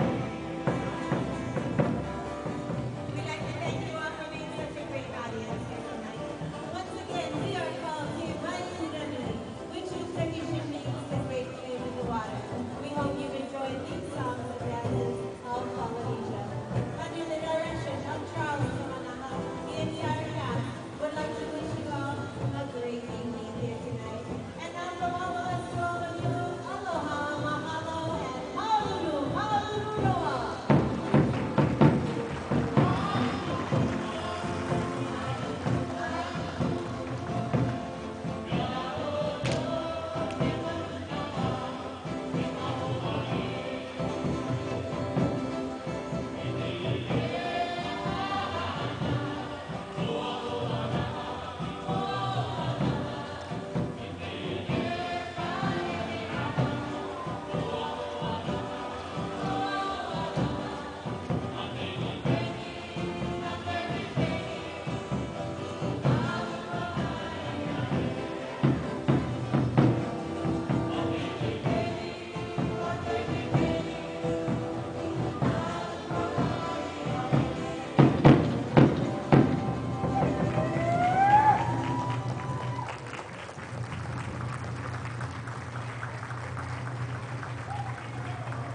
うん。